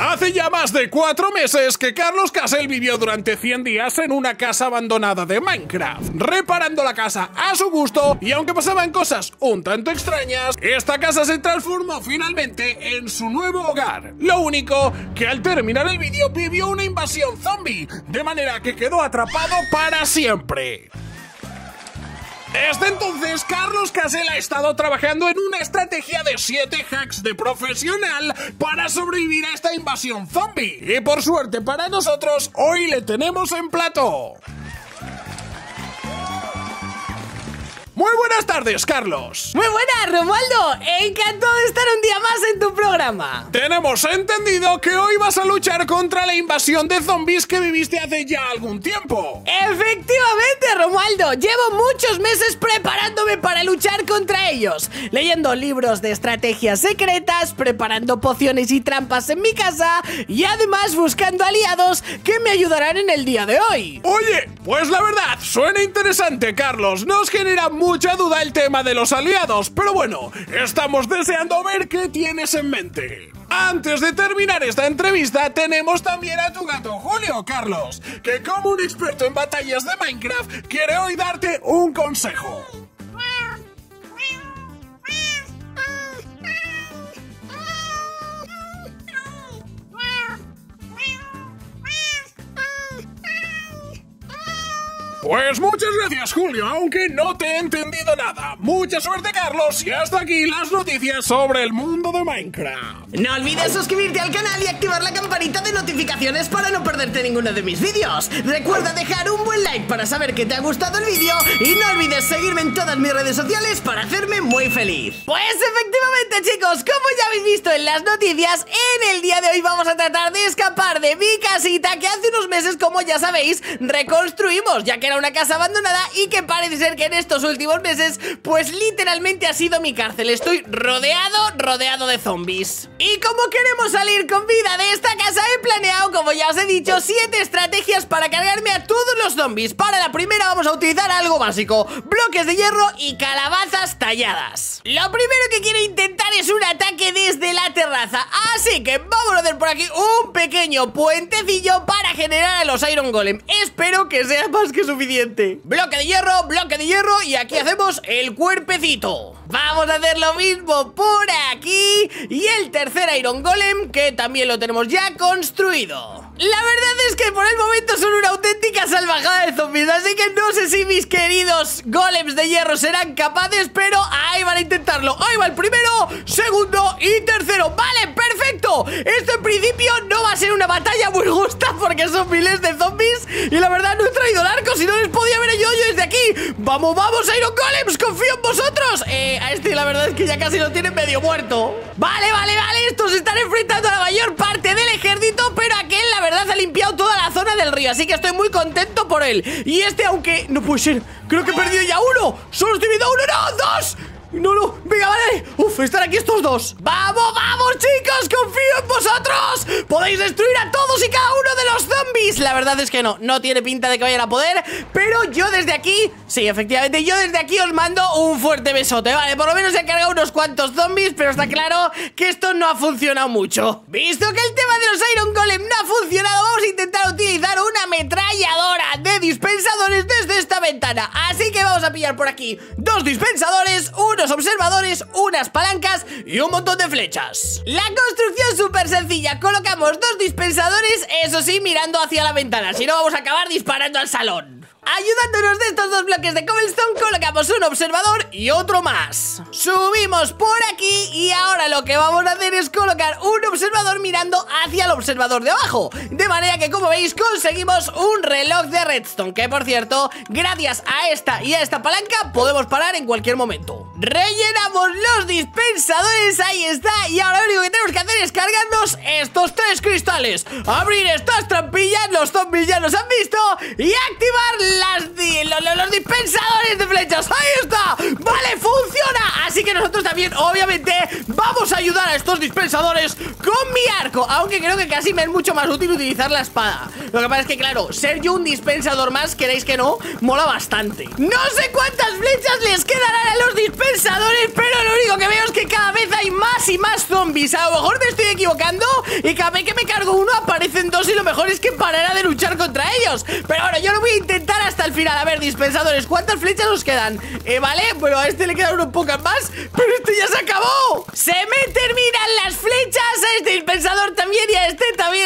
Hace ya más de cuatro meses que Carlos Casel vivió durante 100 días en una casa abandonada de Minecraft, reparando la casa a su gusto y aunque pasaban cosas un tanto extrañas, esta casa se transformó finalmente en su nuevo hogar. Lo único que al terminar el vídeo vivió una invasión zombie, de manera que quedó atrapado para siempre. Desde entonces, Carlos Casel ha estado trabajando en una estrategia de 7 hacks de profesional para sobrevivir a esta invasión zombie. Y por suerte para nosotros, hoy le tenemos en plato. Muy buenas tardes, Carlos. Muy buenas, Romualdo. Encantado de estar un día más en tu programa. Tenemos entendido que hoy vas a luchar contra la invasión de zombies que viviste hace ya algún tiempo. Efectivamente, Romualdo. Llevo muchos meses preparándome para luchar contra ellos. Leyendo libros de estrategias secretas, preparando pociones y trampas en mi casa y además buscando aliados que me ayudarán en el día de hoy. Oye, pues la verdad, suena interesante, Carlos. Nos genera mucha duda el tema de los aliados, pero bueno, estamos deseando ver qué tienes en mente. Antes de terminar esta entrevista, tenemos también a tu gato Julio, Carlos, que como un experto en batallas de Minecraft, quiere hoy darte un consejo. Pues muchas gracias, Julio, aunque no te he entendido nada. Mucha suerte, Carlos, y hasta aquí las noticias sobre el mundo de Minecraft. No olvides suscribirte al canal y activar la campanita de notificaciones para no perderte ninguno de mis vídeos. Recuerda dejar un buen like para saber que te ha gustado el vídeo y no olvides seguirme en todas mis redes sociales para hacerme muy feliz. Pues efectivamente, chicos, como ya habéis visto en las noticias, en el día de hoy vamos a tratar de escapar de mi casita que hace unos meses, como ya sabéis, reconstruimos, ya que era una casa abandonada y que parece ser que en estos últimos meses, pues literalmente ha sido mi cárcel. Estoy rodeado, rodeado de zombies. Y como queremos salir con vida de esta casa, he planeado, como ya os he dicho, siete estrategias para cargarme a todos los zombies. Para la primera vamos a utilizar algo básico, bloques de hierro y calabazas talladas. Lo primero que quiero intentar es un ataque desde la terraza, así que vamos a hacer por aquí un pequeño puentecillo para generar a los Iron Golem. Espero que sea más que suficiente Bloque de hierro, bloque de hierro y aquí hacemos el cuerpecito. Vamos a hacer lo mismo por aquí. Y el tercer Iron Golem que también lo tenemos ya construido la verdad es que por el momento son una auténtica salvajada de zombies Así que no sé si mis queridos golems de hierro serán capaces Pero ahí van a intentarlo. Ahí va el primero, segundo y tercero. Vale, perfecto. Esto en principio no va a ser una batalla muy justa Porque son miles de zombies Y la verdad no he traído el arco Si no les podía ver yo, yo desde aquí. Vamos, vamos, Iron Golems, confío en vosotros. Eh, a este la verdad es que ya casi lo tienen medio muerto. Vale, vale, vale Estos están enfrentando a la mayor parte Así que estoy muy contento por él Y este, aunque... No puede ser Creo que he perdido ya uno Solo estoy viendo uno ¡No! ¡Dos! No, no, venga, vale. Uf, están aquí estos dos. ¡Vamos, vamos, chicos! ¡Confío en vosotros! Podéis destruir a todos y cada uno de los zombies. La verdad es que no, no tiene pinta de que vayan a poder Pero yo desde aquí, sí, efectivamente Yo desde aquí os mando un fuerte besote Vale, por lo menos se han cargado unos cuantos zombies Pero está claro que esto no ha funcionado mucho. Visto que el tema de los Iron Golem no ha funcionado Vamos a intentar utilizar una ametralladora de dispensadores desde esta ventana. Así que vamos a pillar por aquí dos dispensadores, un unos observadores, unas palancas y un montón de flechas. La construcción súper sencilla, colocamos dos dispensadores, eso sí, mirando hacia la ventana, si no vamos a acabar disparando al salón. Ayudándonos de estos dos bloques de cobblestone colocamos un observador y otro más. Subimos por aquí y ahora lo que vamos a hacer es colocar un observador mirando hacia el observador de abajo. De manera que como veis conseguimos un reloj de redstone Que por cierto, gracias a esta y a esta palanca podemos parar en cualquier momento Rellenamos los dispensadores, ahí está Y ahora lo único que tenemos que hacer es cargarnos estos tres cristales. Abrir estas trampillas, los zombies ya nos han visto Y activar las los, los dispensadores de flechas. ¡Ahí está! ¡Vale, funciona! Así que nosotros también, obviamente, vamos a ayudar a estos dispensadores con mi arco Aunque creo que casi me es mucho más útil utilizar la espada. Lo que pasa es que, claro, ser yo un dispensador más, queréis que no, mola bastante. No sé cuántas flechas les quedarán a los dispensadores Pero lo único que veo es que cada vez hay más y más zombies. A lo mejor me estoy equivocando y cada vez que me cargo uno aparecen dos y lo mejor es que parará de luchar contra ellos. Pero ahora yo lo voy a intentar hasta el final. A ver, dispensadores, ¿cuántas flechas nos quedan? Eh, vale, bueno, a este le quedan unos pocas más Pero este ya se acabó. Se me terminan las flechas A este dispensador también y a este también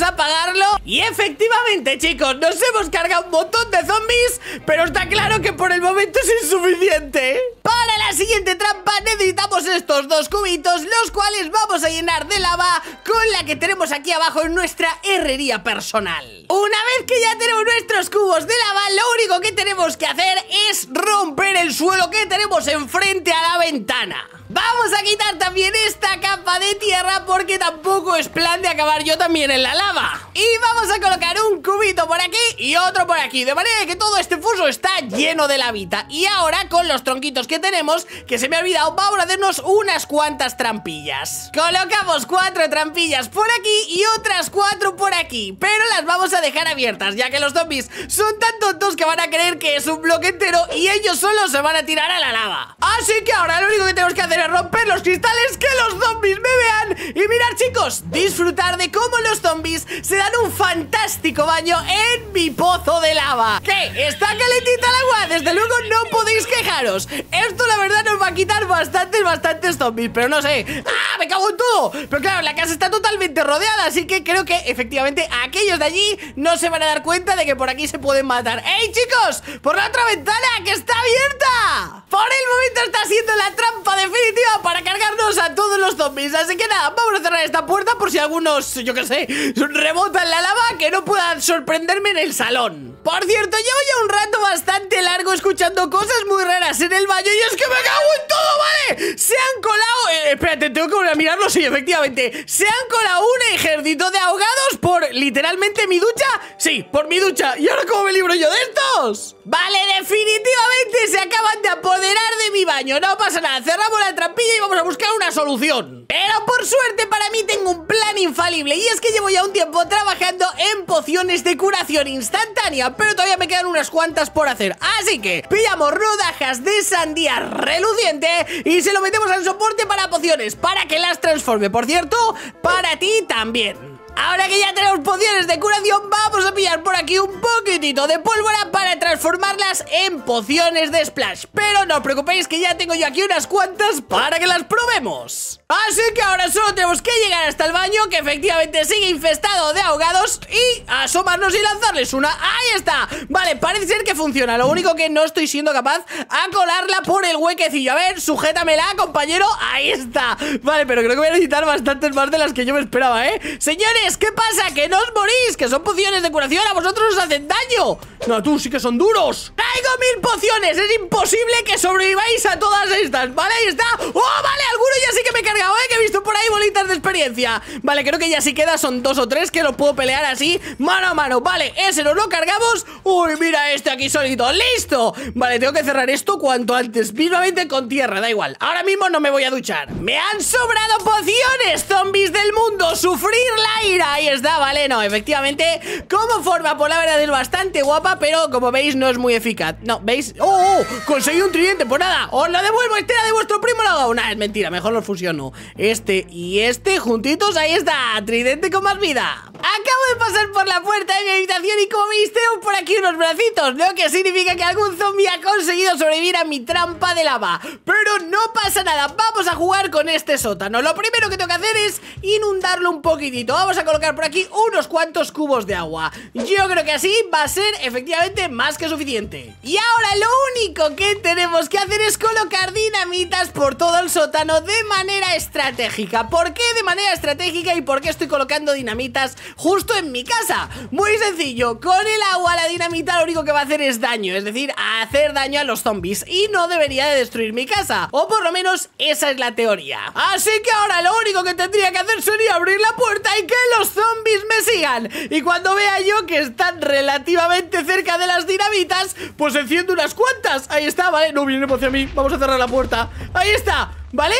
a apagarlo Y efectivamente, chicos, nos hemos cargado un montón de zombies Pero está claro que por el momento es insuficiente. Para la siguiente trampa necesitamos estos dos cubitos Los cuales vamos a llenar de lava Con la que tenemos aquí abajo en nuestra herrería personal. Una vez que ya tenemos nuestros cubos de lava Lo único que tenemos que hacer es romper el suelo que tenemos enfrente a la ventana Vamos a quitar también esta capa de tierra porque tampoco es plan de acabar yo también en la lava. Y vamos a colocar un cubito por aquí y otro por aquí, de manera que todo este fuso está lleno de lavita. Y ahora con los tronquitos que tenemos, que se me ha olvidado, vamos a hacernos unas cuantas trampillas. Colocamos cuatro trampillas por aquí y otras cuatro por aquí, pero las vamos a dejar abiertas, ya que los zombies son tan tontos que van a creer que es un bloque entero y ellos solo se van a tirar a la lava. Así que ahora lo único que tenemos que hacer romper los cristales, que los zombies me vean Y mirar chicos, disfrutar de cómo los zombies se un fantástico baño en mi pozo de lava ¿Qué? ¿Está calentita el agua? Desde luego no podéis Esto la verdad nos va a quitar bastantes, bastantes zombies Pero no sé ¡Ah! ¡Me cago en todo! Pero claro, la casa está totalmente rodeada Así que creo que efectivamente aquellos de allí no se van a dar cuenta de que por aquí se pueden matar ¡Ey chicos! ¡Por la otra ventana que está abierta! Por el momento está siendo la trampa definitiva para cargarnos a todos los zombies Así que nada, vamos a cerrar esta puerta por si algunos, yo qué sé, rebotan la lava Que no puedan sorprenderme en el salón Por cierto, llevo ya un rato bastante largo escuchando cosas muy raras en el baño Y es que me cago en todo, ¿vale? Se han colado... Eh, espérate, tengo que volver a mirarlo, sí, efectivamente. Se han colado un ejército de ahogados por literalmente mi ducha. Sí, por mi ducha. ¿Y ahora cómo me libro yo de estos? Vale, definitivamente se acaban de apoderar de mi baño. No pasa nada, cerramos la trampilla y vamos a buscar una solución. Pero por suerte para mí tengo un plan infalible Y es que llevo ya un tiempo trabajando en pociones de curación instantánea Pero todavía me quedan unas cuantas por hacer. Así que pillamos rodajas de sandía reluciente Y se lo metemos al soporte para pociones Para que las transforme Por cierto, para ti también Ahora que ya tenemos pociones de curación, vamos a pillar por aquí un poquitito de pólvora para transformarlas en pociones de splash. Pero no os preocupéis que ya tengo yo aquí unas cuantas para que las probemos. Así que ahora solo tenemos que llegar hasta el baño, que efectivamente sigue infestado de ahogados, y asomarnos y lanzarles una. ¡Ahí está! Vale, parece ser que funciona. Lo único que no estoy siendo capaz a colarla por el huequecillo. A ver, sujétamela, compañero. Ahí está. Vale, pero creo que voy a necesitar bastantes más de las que yo me esperaba, ¿eh? Señores, ¿qué pasa? ¡Que no os morís! ¡Que son pociones de curación! ¡A vosotros os hacen daño! No, tú sí que son duros ¡Traigo mil pociones! ¡Es imposible que sobreviváis a todas estas! ¿Vale? Ahí está ¡Oh, vale! Alguno ya sí que me he cargado, ¿eh? Que he visto por ahí bolitas de experiencia Vale, creo que ya sí queda Son dos o tres que los puedo pelear así Mano a mano Vale, ese no lo cargamos ¡Uy, mira este aquí solito! ¡Listo! Vale, tengo que cerrar esto cuanto antes Mismamente con tierra, da igual Ahora mismo no me voy a duchar ¡Me han sobrado pociones, zombies del mundo! ¡Sufrir la ahí está, vale, no, efectivamente Como forma, por la verdad es bastante guapa Pero como veis no es muy eficaz No, ¿veis? ¡Oh, oh! Conseguí un tridente, pues nada Os lo devuelvo, este de vuestro primo lo Nah, es mentira, mejor los fusiono Este y este juntitos, ahí está Tridente con más vida Acabo de pasar por la puerta de mi habitación y como veis tengo por aquí unos bracitos Lo que significa que algún zombie ha conseguido sobrevivir a mi trampa de lava. Pero no pasa nada, vamos a jugar con este sótano. Lo primero que tengo que hacer es inundarlo un poquitito. Vamos a colocar por aquí unos cuantos cubos de agua. Yo creo que así va a ser efectivamente más que suficiente. Y ahora lo único que tenemos que hacer es colocar dinamitas por todo el sótano de manera estratégica. ¿Por qué de manera estratégica y por qué estoy colocando dinamitas justo en mi casa? Muy sencillo, con el agua la dinamita lo único que va a hacer es daño Es decir, hacer daño a los zombies Y no debería de destruir mi casa O por lo menos esa es la teoría Así que ahora lo único que tendría que hacer sería abrir la puerta y que los zombies me sigan. Y cuando vea yo que están relativamente cerca de las dinamitas, pues enciendo unas cuantas. Ahí está, ¿vale? No vienen hacia mí. Vamos a cerrar la puerta. Ahí está, ¿vale?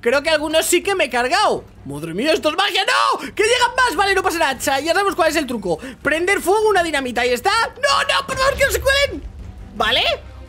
Creo que algunos sí que me he cargado Madre mía, esto es magia, ¡no! ¡Que llegan más! Vale, no pasa nada, ya sabemos cuál es el truco Prender fuego una dinamita, ahí está ¡No, no, por favor, que no se cuelen! ¿Vale?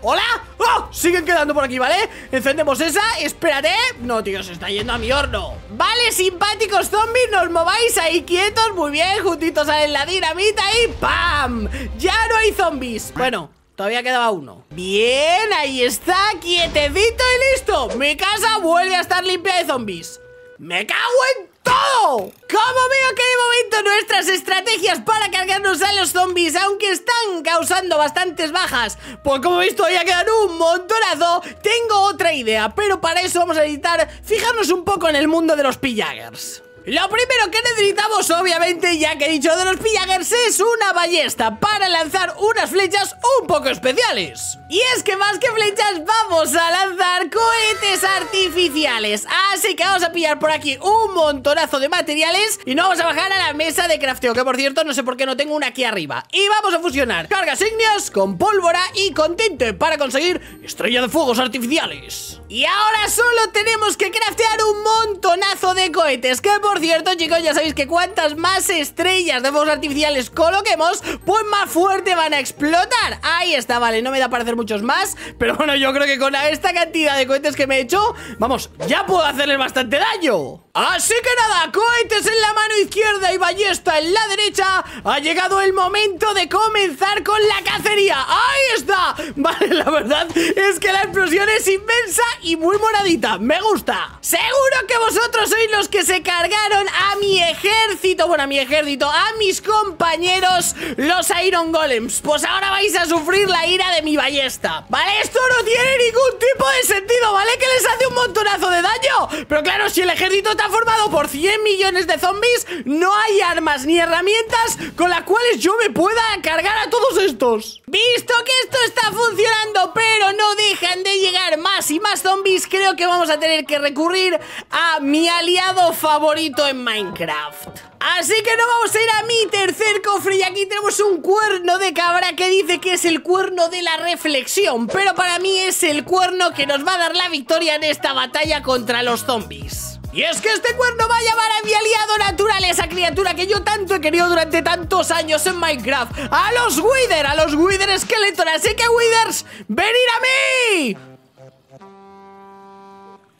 ¿Hola? ¡Oh! Siguen quedando por aquí, ¿vale? Encendemos esa, espérate No, tío, se está yendo a mi horno Vale, simpáticos zombies, nos mováis ahí quietos Muy bien, juntitos a la dinamita y ¡pam! Ya no hay zombies Bueno, Todavía quedaba uno Bien, ahí está, quietecito y listo Mi casa vuelve a estar limpia de zombies ¡Me cago en todo! Como veo que de momento nuestras estrategias para cargarnos a los zombies Aunque están causando bastantes bajas Pues como he visto ya quedan un montonazo Tengo otra idea Pero para eso vamos a necesitar fijarnos un poco en el mundo de los pillagers lo primero que necesitamos, obviamente, ya que he dicho de los pillagers, es una ballesta para lanzar unas flechas un poco especiales. Y es que más que flechas vamos a lanzar cohetes artificiales. Así que vamos a pillar por aquí un montonazo de materiales y no vamos a bajar a la mesa de crafteo, que por cierto no sé por qué no tengo una aquí arriba. Y vamos a fusionar cargas igneas con pólvora y con tinte para conseguir estrella de fuegos artificiales. Y ahora solo tenemos que craftear un montonazo de cohetes, que cierto, chicos, ya sabéis que cuantas más estrellas de fuegos artificiales coloquemos, pues más fuerte van a explotar. Ahí está, vale, no me da para hacer muchos más, pero bueno, yo creo que con esta cantidad de cohetes que me he hecho, vamos, ya puedo hacerles bastante daño. Así que nada, cohetes en la mano izquierda y ballesta en la derecha Ha llegado el momento de comenzar con la cacería ¡Ahí está! Vale, la verdad es que la explosión es inmensa y muy moradita Me gusta Seguro que vosotros sois los que se a mi ejército Bueno, a mi ejército, a mis compañeros Los Iron Golems Pues ahora vais a sufrir la ira de mi ballesta ¿Vale? Esto no tiene ningún tipo de sentido ¿Vale? Que les hace un montonazo de daño Pero claro, si el ejército está formado por 100 millones de zombies, no hay armas ni herramientas con las cuales yo me pueda cargar a todos estos. Visto que esto está funcionando, pero no dejan de llegar más y más zombies, creo que vamos a tener que recurrir a mi aliado favorito en Minecraft. Así que no vamos a ir a mi tercer cofre y aquí tenemos un cuerno de cabra que dice que es el cuerno de la reflexión, pero para mí es el cuerno que nos va a dar la victoria en esta batalla contra los zombies. Y es que este cuerno va a llamar a mi aliado natural, esa criatura que yo tanto he querido durante tantos años en Minecraft. A los Wither, a los Wither Skeleton. Así que Withers, venid a mí.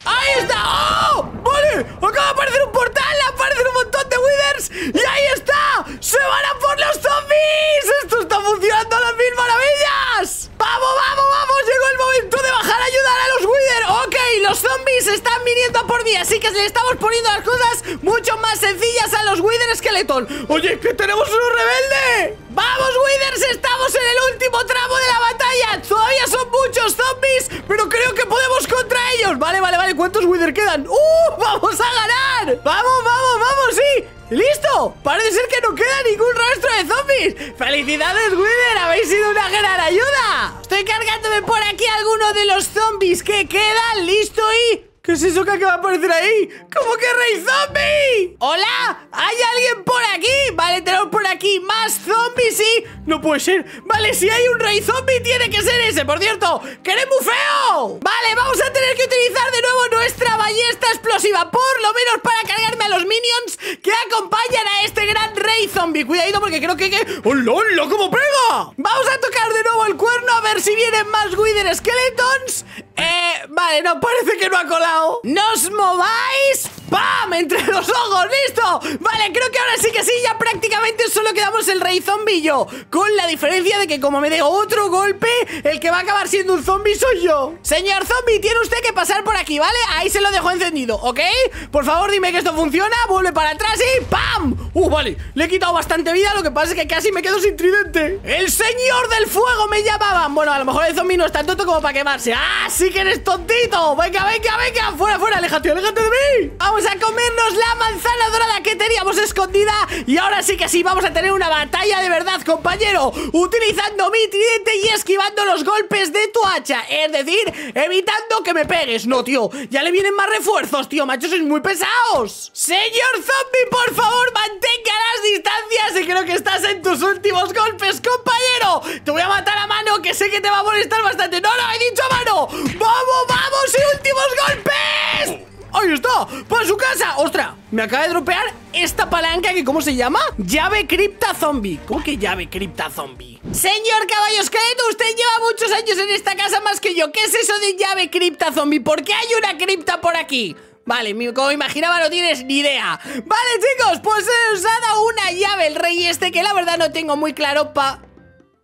¡Ahí está! ¡Oh! ¡Vale! Acaba de aparecer un portal, aparecen un montón de Withers ¡Y ahí está! ¡Se van a por los zombies! ¡Esto está funcionando a las mil le estamos poniendo las cosas mucho más sencillas a los Wither Skeleton ¡Oye, que tenemos uno rebelde! ¡Vamos, Withers! ¡Estamos en el último tramo de la batalla! Todavía son muchos zombies Pero creo que podemos contra ellos Vale, vale, vale ¿Cuántos Wither quedan? ¡Uh! ¡Vamos a ganar! ¡Vamos, vamos, vamos! ¡Sí! ¡Listo! Parece ser que no queda ningún rastro de zombies ¡Felicidades, Wither! ¡Habéis sido una gran ayuda! Estoy cargándome por aquí alguno de los zombies que quedan ¡Listo y... ¿Qué es eso que acaba de aparecer ahí? ¿Cómo que rey zombie? ¿Hola? ¿Hay alguien por aquí? Vale, tenemos por aquí más zombies y... No puede ser Vale, si hay un rey zombie tiene que ser ese Por cierto, que eres muy feo Vale, vamos a tener que utilizar de nuevo nuestra ballesta explosiva Por lo menos para cargarme a los minions Que acompañan a este gran rey zombie Cuidadito porque creo que... que... ¡Hola, hola! ¿Cómo pega? Vamos a tocar de nuevo el cuerno A ver si vienen más Wither Skeletons Eh... No, parece que no ha colado ¡Nos mováis! ¡Pam! Entre los ojos, ¡listo! Vale, creo que ahora sí que sí, ya prácticamente solo quedamos el rey zombillo Con la diferencia de que como me dé otro golpe El que va a acabar siendo un zombie soy yo Señor zombie, tiene usted que pasar por aquí, ¿vale? Ahí se lo dejo encendido, ¿ok? Por favor, dime que esto funciona, vuelve para atrás y ¡pam! Uh, vale, le he quitado bastante vida, lo que pasa es que casi me quedo sin tridente ¡El señor del fuego me llamaban! Bueno, a lo mejor el zombie no es tan tonto como para quemarse ¡Ah, sí que eres tontito! ¡Venga, venga, venga! ¡Fuera, fuera! ¡Aléjate, aléjate de mí! ¡Vamos a comernos la manzana dorada que teníamos escondida Y ahora sí que sí, vamos a tener una batalla de verdad, compañero Utilizando mi tridente y esquivando los golpes de tu hacha Es decir, evitando que me pegues No, tío, ya le vienen más refuerzos, tío Machos, sois muy pesados Señor zombie, por favor, mantenga las distancias en tus últimos golpes, compañero. Te voy a matar a mano, que sé que te va a molestar bastante. No, no, he dicho a mano. ¡Vamos, vamos! ¡Y últimos golpes! ¡Ahí está! ¡Para su casa! ¡Ostras! Me acaba de dropear esta palanca que ¿cómo se llama? Llave cripta zombie ¿Cómo que llave cripta zombie? Señor caballo esqueleto, usted lleva muchos años en esta casa más que yo ¿Qué es eso de llave cripta zombie? ¿Por qué hay una cripta por aquí? Vale, como imaginaba no tienes ni idea Vale chicos, pues se nos ha dado una llave el rey este Que la verdad no tengo muy claro pa...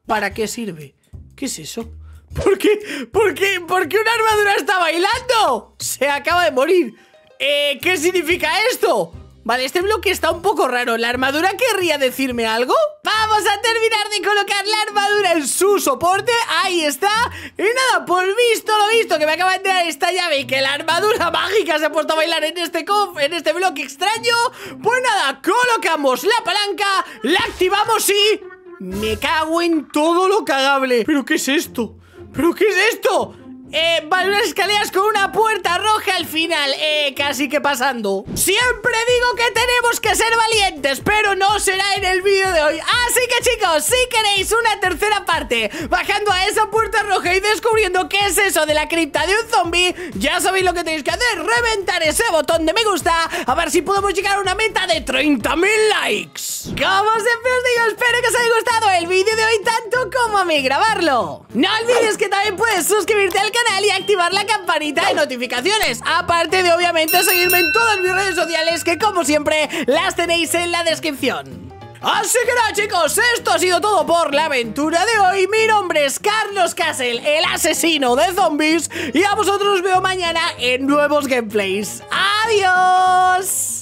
¿Para qué sirve? ¿Qué es eso? ¿Por qué? ¿Por qué? ¿Por qué una armadura está bailando? Se acaba de morir eh, ¿qué significa esto? Vale, este bloque está un poco raro ¿La armadura querría decirme algo? Vamos a terminar de colocar la armadura en su soporte Ahí está Y nada, por visto lo visto Que me acaba de dar esta llave Y que la armadura mágica se ha puesto a bailar en este En este bloque extraño Pues nada, colocamos la palanca La activamos y... Me cago en todo lo cagable ¿Pero qué es esto? ¿Pero qué es esto? Eh, unas escaleras con una puerta roja al final. Eh, casi que pasando. Siempre digo que tenemos que ser valientes Pero no será en el vídeo de hoy. Así que chicos, si queréis una tercera parte Bajando a esa puerta roja y descubriendo qué es eso de la cripta de un zombie Ya sabéis lo que tenéis que hacer. Reventar ese botón de me gusta A ver si podemos llegar a una meta de 30.000 likes. Como siempre os digo, espero que os haya gustado el vídeo de hoy Tanto como a mí grabarlo. No olvides que también puedes suscribirte al y activar la campanita de notificaciones. Aparte de obviamente seguirme en todas mis redes sociales que como siempre las tenéis en la descripción. Así que nada chicos, esto ha sido todo por la aventura de hoy. Mi nombre es Carlos Castle, el asesino de zombies Y a vosotros os veo mañana en nuevos gameplays. ¡Adiós!